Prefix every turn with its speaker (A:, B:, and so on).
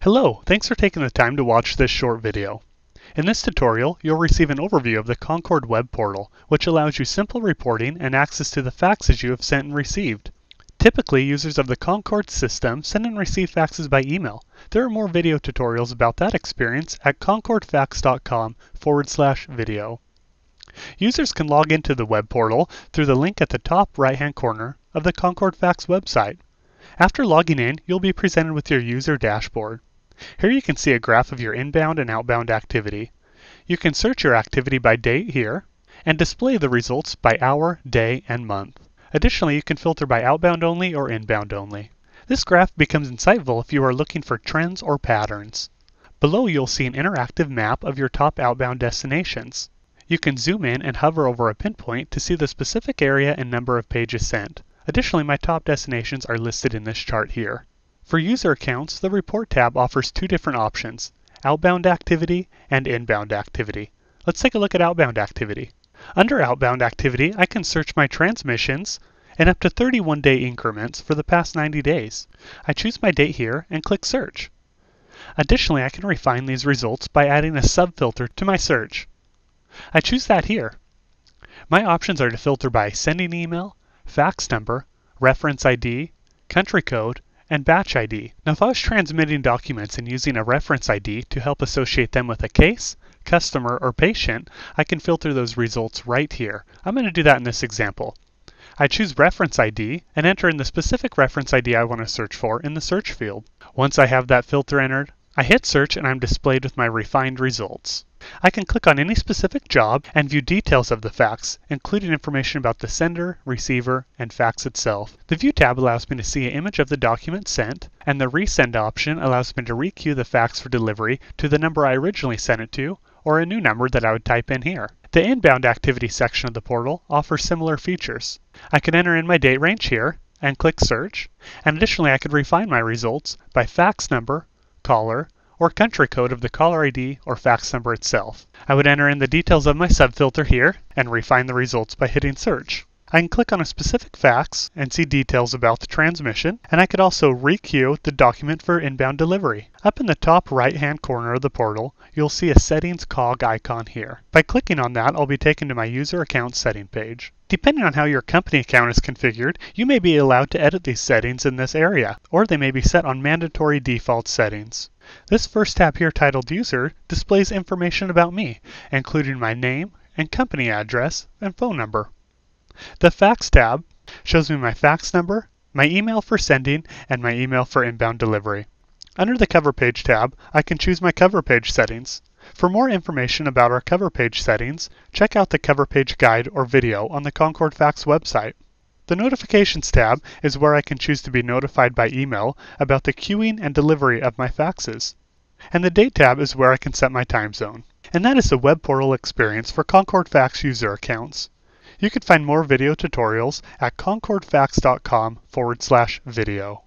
A: Hello, thanks for taking the time to watch this short video. In this tutorial, you'll receive an overview of the Concord web portal, which allows you simple reporting and access to the faxes you have sent and received. Typically, users of the Concord system send and receive faxes by email. There are more video tutorials about that experience at concordfax.com forward slash video. Users can log into the web portal through the link at the top right hand corner of the Concord Fax website. After logging in, you'll be presented with your user dashboard. Here you can see a graph of your inbound and outbound activity. You can search your activity by date here and display the results by hour, day, and month. Additionally, you can filter by outbound only or inbound only. This graph becomes insightful if you are looking for trends or patterns. Below you'll see an interactive map of your top outbound destinations. You can zoom in and hover over a pinpoint to see the specific area and number of pages sent. Additionally, my top destinations are listed in this chart here. For user accounts, the Report tab offers two different options, outbound activity and inbound activity. Let's take a look at outbound activity. Under outbound activity, I can search my transmissions in up to 31 day increments for the past 90 days. I choose my date here and click search. Additionally, I can refine these results by adding a subfilter to my search. I choose that here. My options are to filter by sending email, fax number, reference ID, country code, and batch ID. Now if I was transmitting documents and using a reference ID to help associate them with a case, customer, or patient, I can filter those results right here. I'm going to do that in this example. I choose reference ID and enter in the specific reference ID I want to search for in the search field. Once I have that filter entered, I hit search and I'm displayed with my refined results. I can click on any specific job and view details of the fax, including information about the sender, receiver, and fax itself. The View tab allows me to see an image of the document sent, and the Resend option allows me to requeue the fax for delivery to the number I originally sent it to, or a new number that I would type in here. The Inbound Activity section of the portal offers similar features. I can enter in my date range here, and click Search, and additionally I could refine my results by fax number, caller, or country code of the caller ID or fax number itself. I would enter in the details of my subfilter here and refine the results by hitting search. I can click on a specific fax and see details about the transmission, and I could also requeue the document for inbound delivery. Up in the top right hand corner of the portal, you'll see a settings cog icon here. By clicking on that, I'll be taken to my user account setting page. Depending on how your company account is configured, you may be allowed to edit these settings in this area, or they may be set on mandatory default settings. This first tab here titled User displays information about me, including my name and company address and phone number. The Fax tab shows me my fax number, my email for sending, and my email for inbound delivery. Under the Cover Page tab, I can choose my cover page settings. For more information about our cover page settings, check out the cover page guide or video on the Concord Fax website. The Notifications tab is where I can choose to be notified by email about the queuing and delivery of my faxes. And the Date tab is where I can set my time zone. And that is the web portal experience for Concord Fax user accounts. You can find more video tutorials at concordfax.com forward slash video.